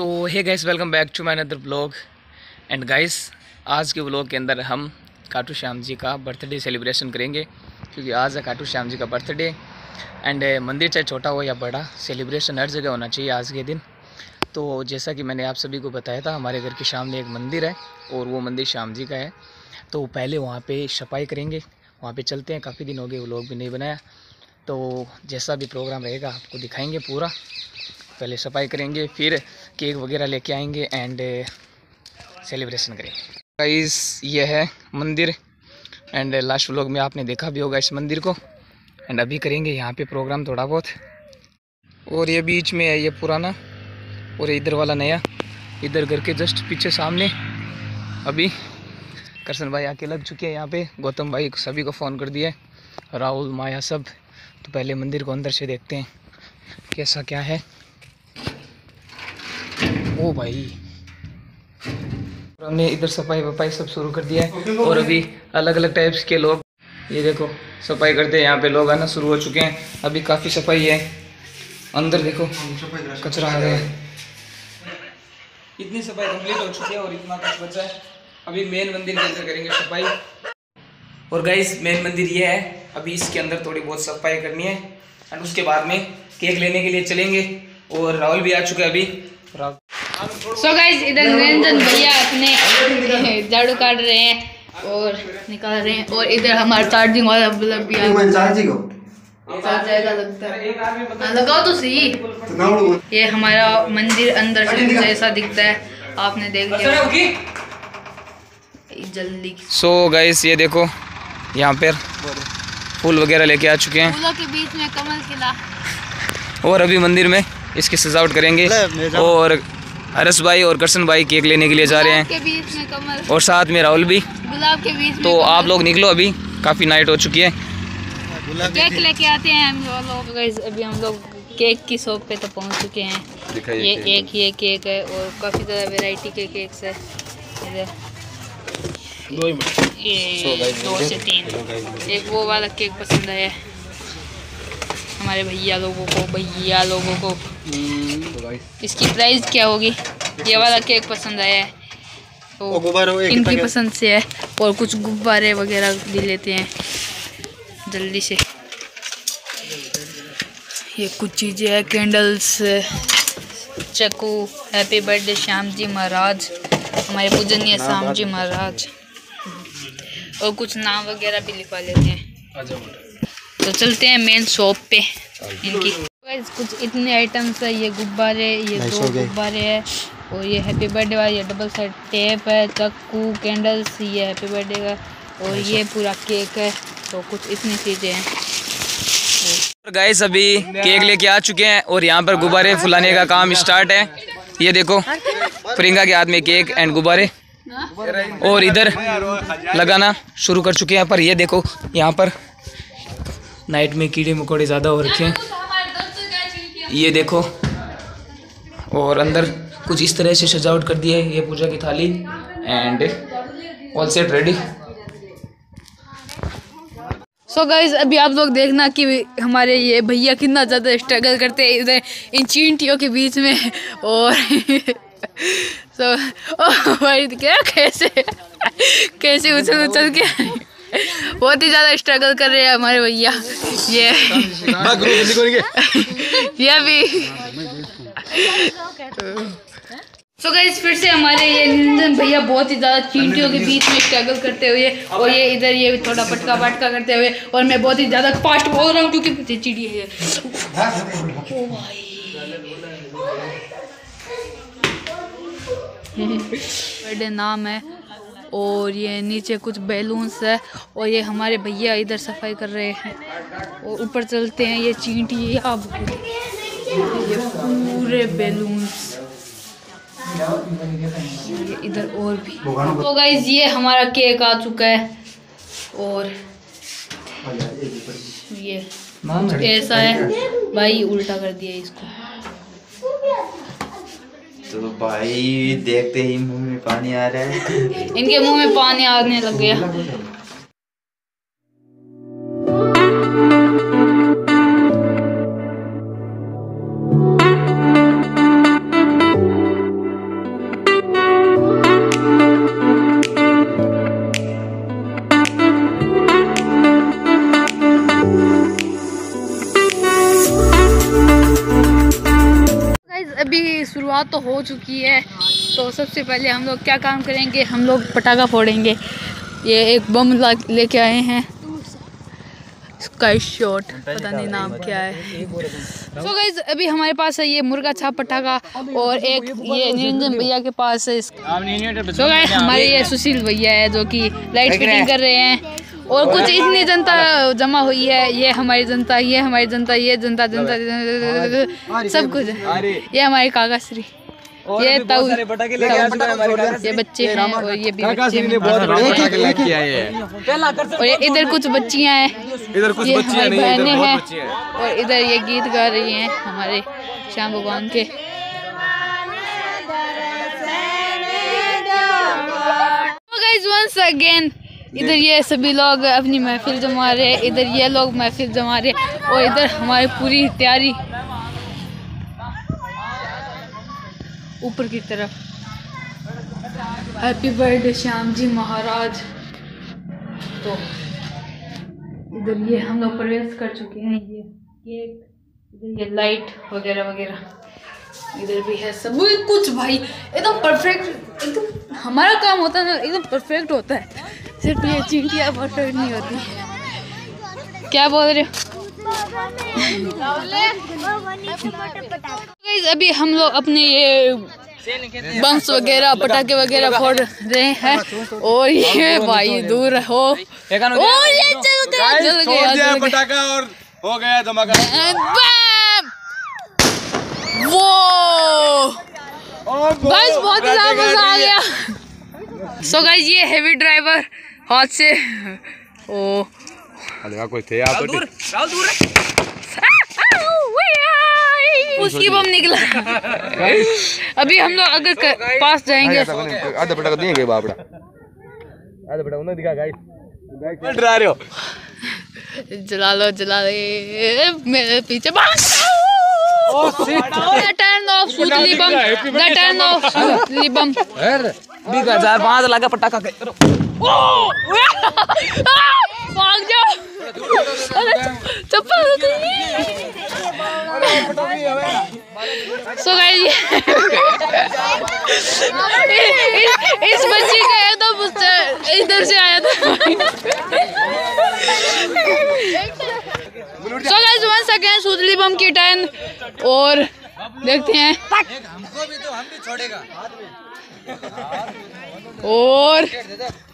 So hey guys welcome back to my another blog and guys आज के blog के अंदर हम काटू श्याम जी का बर्थडे सेलिब्रेशन करेंगे, क्योंकि आज है खाटू श्याम जी का बर्थडे एंड मंदिर चाहे छोटा हो या बड़ा सेलिब्रेशन हर जगह होना चाहिए आज के दिन. तो जैसा कि मैंने आप सभी को बताया था, हमारे घर के सामने एक मंदिर है, और वो मंदिर श्याम जी का है. तो पहले वहाँ पर सफ़ाई करेंगे, वहाँ पर चलते हैं. काफ़ी दिन हो गए वो भी नहीं बनाया. तो जैसा भी प्रोग्राम रहेगा, आपको दिखाएँगे पूरा. पहले सफ़ाई करेंगे, फिर केक वगैरह लेके आएँगे एंड सेलिब्रेशन करेंगे। गाइस ये है मंदिर एंड लास्ट व्लॉग में आपने देखा भी होगा इस मंदिर को। एंड अभी करेंगे यहाँ पे प्रोग्राम थोड़ा बहुत। और ये बीच में है ये पुराना और इधर वाला नया। इधर घर के जस्ट पीछे सामने। अभी करसन भाई आके लग चुके हैं यहाँ पे। गौतम भाई सभी को फ़ोन कर दिया राहुल, माया सब। तो पहले मंदिर को अंदर से देखते हैं। कैसा क्या है? ओ भाई। हमने इधर सफ़ाई वफाई सब शुरू कर दिया है और अभी अलग अलग टाइप्स के लोग, ये देखो, सफ़ाई करते हैं, यहाँ पे लोग आना शुरू हो चुके हैं। अभी काफ़ी सफ़ाई है। अंदर देखो, कचरा आ गया है। इतनी सफ़ाई कंप्लीट हो चुकी है और इतना कुछ बचा है। अभी मेन मंदिर के अंदर करेंगे सफ़ाई। और गाइस मेन मंदिर ये है, अभी इसके अंदर थोड़ी बहुत सफ़ाई करनी है। एंड उसके बाद में केक लेने के लिए चलेंगे। और राहुल भी आ चुका है अभी। सो गाइस इधर निरंजन भैया अपने झाड़ू काट रहे हैं और निकाल रहे हैं और इधर हमारा चार्जिंग वाला बल्ब भी आ चार्ज जाएगा लगता है। लगाओ तो सही। ये हमारा मंदिर अंदर से ऐसा दिखता है आपने देख लिया। जल्दी। सो गाइस ये देखो यहाँ पर फूल वगैरह लेके आ चुके हैं। फूलों के बीच में कमल किला। और अभी मंदिर में इसकी सजावट करेंगे। और हरस भाई और करसन भाई केक लेने के लिए जा रहे हैं। के बीच में कमल। और साथ में राहुल भी। गुलाब के बीच में तो आप लोग निकलो अभी। काफ़ी नाइट हो चुकी है। केक लेके आते हैं हम लोग। अभी हम लोग केक की शॉप पे तो पहुँच चुके हैं। ये एक ये केक है और काफ़ी ज़्यादा वैरायटी के केक्स है। इधर। ये दो से तीन। एक वो वाला केक पसंद आया। हमारे भैया लोगों को भैया लोगों को। इसकी प्राइस क्या होगी? ये वाला केक पसंद आया है। तो इनकी पसंद से है। और कुछ गुब्बारे वगैरह भी लेते हैं। जल्दी से। ये कुछ चीज़ें हैं कैंडल्स चकू हैप्पी बर्थडे श्याम जी महाराज हमारे पूजनीय श्याम जी महाराज। और कुछ नाम वगैरह भी लिखवा लेते हैं। तो चलते हैं मेन शॉप पे। इनकी कुछ इतने आइटम्स है। ये गुब्बारे ये दो गुब्बारे है। और ये हैप्पी बर्थडे वाला ये डबल साइड टेप है चक्कू कैंडल्स ये हैप्पी बर्थडे का। और ये पूरा केक है। तो कुछ इतनी चीज़ें हैं। गाइस अभी केक लेके आ चुके हैं और यहाँ पर गुब्बारे फुलाने का काम स्टार्ट है। ये देखो प्रियंका के हाथ में केक एंड गुब्बारे। और इधर लगाना शुरू कर चुके हैं। पर ये देखो यहाँ पर नाइट में कीड़े मकोड़े ज़्यादा हो रखे हैं। ये देखो। और अंदर कुछ इस तरह से सजावट कर दी है। ये पूजा की थाली and all set ready so so guys अभी आप लोग देखना कि हमारे ये भैया कितना ज़्यादा स्ट्रगल करते हैं इधर इन चींटियों के बीच में। और सो so, भाई क्या कैसे? कैसे उछल उछल के? बहुत ही ज़्यादा स्ट्रगल कर रहे हैं हमारे भैया। ये ये भी सो गाइस फिर से हमारे ये निरंजन भैया बहुत ही ज़्यादा चींटियों के बीच में स्ट्रगल करते हुए और ये इधर ये थोड़ा पटका पटका करते हुए और मैं बहुत ही ज़्यादा फास्ट बोल रहा हूँ क्योंकि मुझे चिड़ी है। ओ भाई बर्थडे नाम है। और ये नीचे कुछ बैलून्स है और ये हमारे भैया इधर सफ़ाई कर रहे हैं। और ऊपर चलते हैं ये चींटी अब ये पूरे बैलून्स। ये इधर और भी। तो गाइज़ ये हमारा केक आ चुका है। और ये ऐसा है। भाई उल्टा कर दिया इसको। तो भाई देखते ही मुँह में पानी आ रहा है। इनके मुँह में पानी आने लग गया। हो चुकी है। तो सबसे पहले हम लोग क्या काम करेंगे? हम लोग पटाखा फोड़ेंगे। ये एक बम लेके आए हैं। स्काई शॉट पता नहीं नाम क्या है। सो गाइज़ अभी हमारे पास है ये मुर्गा छाप पटाखा और एक ये निरंजन भैया के पास है सो गाइज़ हमारे ये सुशील भैया है जो कि लाइट फिटिंग कर रहे हैं। और कुछ इतनी जनता जमा हुई है। ये हमारी जनता ये हमारी जनता ये जनता जनता, जनता सब कुछ ये हमारे काका श्री ये ताऊ ये बच्चे हैं और ये भी बच्चे हैं। और ये इधर कुछ बच्चियाँ हैं। इधर कुछ बच्चियाँ नहीं है बहनें हैं। और इधर ये गीत गा रही हैं हमारे श्याम भगवान के। वंस अगेन इधर ये सभी लोग अपनी महफिल जमा रहे हैं इधर ये लोग महफिल जमा रहे हैं और इधर हमारी पूरी तैयारी ऊपर की तरफ़। Happy birthday Shyam ji Maharaj. तो इधर ये हम लोग प्रवेश कर चुके हैं। ये केक इधर ये लाइट वगैरह वगैरह। इधर भी है सब। कुछ भाई, एकदम परफेक्ट एकदम हमारा काम होता है ना, एकदम परफेक्ट होता है। सिर्फ़ ये चिंटिया परफेक्ट नहीं होती। क्या बोल रहे हो? अभी हम लोग अपने ये बम्स वगैरह पटाखे वगैरह फोड़ रहे हैं। और ये भाई दूर हो। ओ ये जल गया पटाखा और हो गया धमाका। वो! गाइस बहुत ज़्यादा मज़ा आ गया। सो गाइस ये हेवी ड्राइवर हाथ से। ओ अरे कोई थे आप तो उसकी बम निकला अभी हम लोग अगर क- पास जाएँगे आधा पटाखा देंगे बापड़ा आधा पटाखा उन्हें दिखा गाइस गाइस डरा रहे हो जला लो जला ले मेरे पीछे टर्न ऑफ़ सूतली बम द टर्न ऑफ़ सूतली बम बीस हज़ार पाँच लाख का पटाखा भाग जाओ। अरे, चप्पल सो गाइस इस बच्ची का उससे- इधर से आया था। सो गाइस वन सेकंड सुतली बम की टर्न और देखते हैं। और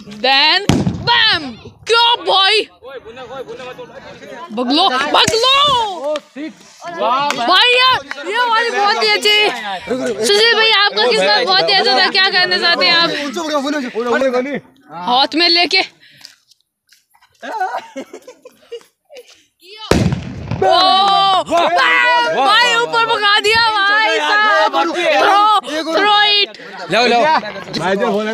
देन बम क्या भाई? बगलो बगलो! भाई यार ये वाली बहुत ही अच्छी सुशील भाई आपका किस्सा बहुत ही अच्छा था? क्या करना चाहते हैं आप? हाथ में लेके। ओ, भाई ऊपर भगा दिया। थ्रो लो लो.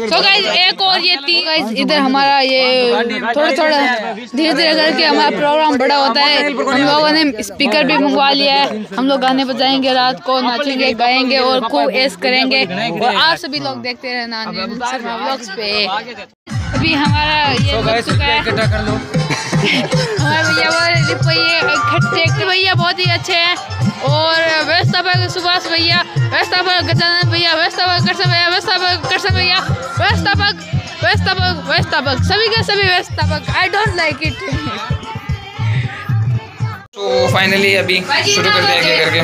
सो गाइस एक और ये तीन गाइस इधर हमारा ये थोड़ा थोड़ा धीरे धीरे करके हमारा प्रोग्राम बड़ा होता है। हम लोगों ने स्पीकर भी मंगवा लिया है। हम लोग गाने बजाएँगे रात को नाचेंगे गाएँगे और खूब एस करेंगे। और आप सभी लोग देखते रहना पे। अभी हमारा ये है कर लो। हमारे भैया वो भैया इकट्ठे इकट्ठे भैया बहुत ही अच्छे हैं। और व्यवस्थापक सुभाष भैया व्यवस्थापक गजानन भैया व्यवस्थापक करसन भैया व्यवस्थापक करसन भैया व्यवस्थापक व्यवस्थापक व्यवस्थापक सभी के सभी व्यवस्थापक आई डोंट लाइक इट तो फाइनली अभी शुरू कर दिया गया करके।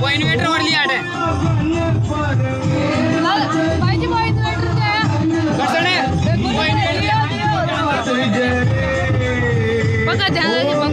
वो इन्वेटर और लिया है। भाई जी वो इन्वेटर क्या है। कसने वो इन्वेटर लिया पका ध्यान लगे पक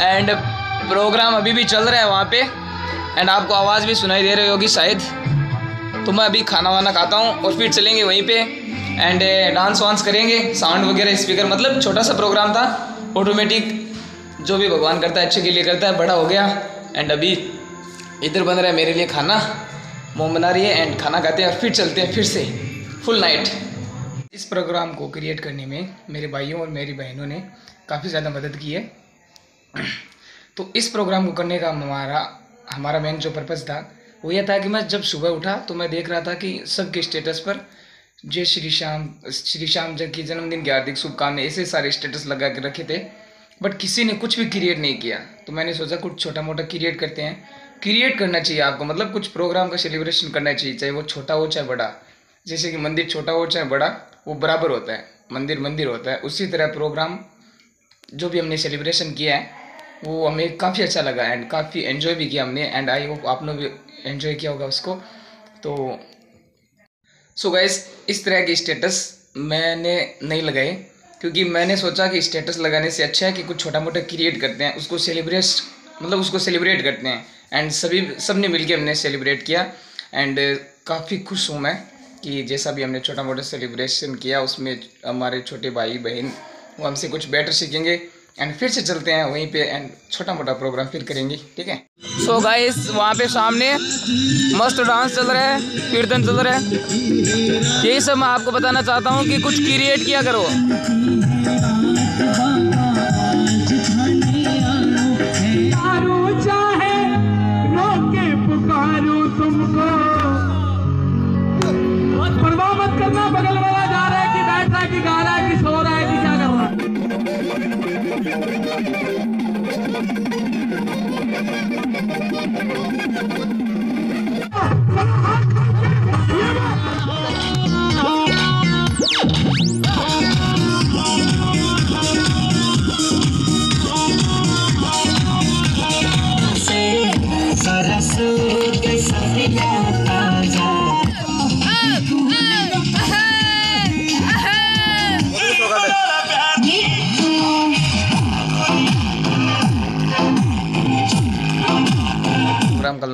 एंड प्रोग्राम अभी भी चल रहा है वहाँ पे। एंड आपको आवाज़ भी सुनाई दे रही होगी शायद। तो मैं अभी खाना वाना खाता हूँ और फिर चलेंगे वहीं पे। एंड डांस eh, वांस करेंगे साउंड वगैरह स्पीकर मतलब छोटा सा प्रोग्राम था। ऑटोमेटिक जो भी भगवान करता है, अच्छे के लिए करता है, बड़ा हो गया। एंड अभी इधर बन रहा है मेरे लिए खाना। मोम बना रही है एंड खाना खाते हैं और फिर चलते हैं, फिर से। फुल नाइट इस प्रोग्राम को क्रिएट करने में मेरे भाइयों और मेरी बहनों ने काफ़ी ज़्यादा मदद की है। तो इस प्रोग्राम को करने का हमारा हमारा मेन जो पर्पज़ था, वो ये था कि मैं जब सुबह उठा तो मैं देख रहा था कि सबके स्टेटस पर जय श्री श्याम श्री श्याम जी की जन्मदिन की हार्दिक शुभकामनाएँ, ऐसे सारे स्टेटस लगा के रखे थे। बट किसी ने कुछ भी क्रिएट नहीं किया। तो मैंने सोचा कुछ छोटा मोटा क्रिएट करते हैं। क्रिएट करना चाहिए आपको मतलब कुछ प्रोग्राम का सेलिब्रेशन करना चाहिए, चाहे वो छोटा हो, चाहे बड़ा। जैसे कि मंदिर छोटा हो, चाहे बड़ा, वो बराबर होता है। मंदिर मंदिर होता है। उसी तरह प्रोग्राम जो भी हमने सेलिब्रेशन किया है वो हमें काफ़ी अच्छा लगा एंड काफ़ी एंजॉय भी किया हमने एंड आई होप आपने भी एंजॉय किया होगा उसको। तो सो so गाइस इस तरह के स्टेटस मैंने नहीं लगाए क्योंकि मैंने सोचा कि स्टेटस लगाने से अच्छा है कि कुछ छोटा मोटा क्रिएट करते हैं, उसको सेलिब्रेट मतलब उसको सेलिब्रेट करते हैं। एंड सभी सबने मिल हमने सेलिब्रेट किया एंड काफ़ी खुश हूँ मैं कि जैसा भी हमने छोटा मोटा सेलिब्रेशन किया, उसमें हमारे छोटे भाई बहन वो हमसे कुछ बेटर सीखेंगे। एंड फिर से चलते हैं वहीं पे एंड छोटा मोटा प्रोग्राम फिर करेंगे ठीक है? सो गाइस वहाँ पे सामने मस्त डांस चल रहा है कीर्तन चल रहा है। यही सब मैं आपको बताना चाहता हूँ कि कुछ क्रिएट किया करो। परवाह मत करना बगल वाला जा रहा है कि बैठ रहा है कि गा रहा है। प्रोग्राम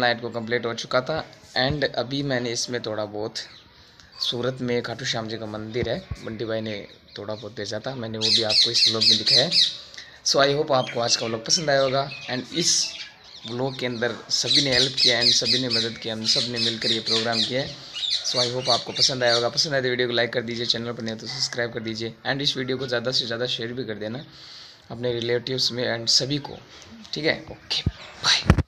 नाइट को कंप्लीट हो चुका था। एंड अभी मैंने इसमें थोड़ा बहुत सूरत में खाटू श्याम जी का मंदिर है। बंटी भाई ने थोड़ा बहुत भेजा था। मैंने वो भी आपको इस व्लॉग में दिखाया है। सो आई होप आपको आज का व्लॉग पसंद आया होगा। एंड इस व्लॉग के अंदर सभी ने हेल्प किया एंड सभी ने मदद किया हम सबने मिलकर ये प्रोग्राम किया है। सो आई होप आपको पसंद आया होगा। पसंद आए तो वीडियो को लाइक कर दीजिए चैनल पर नहीं तो सब्सक्राइब कर दीजिए। एंड इस वीडियो को ज़्यादा से ज़्यादा शेयर भी कर देना अपने रिलेटिव्स में एंड सभी को। ठीक है? Okay bye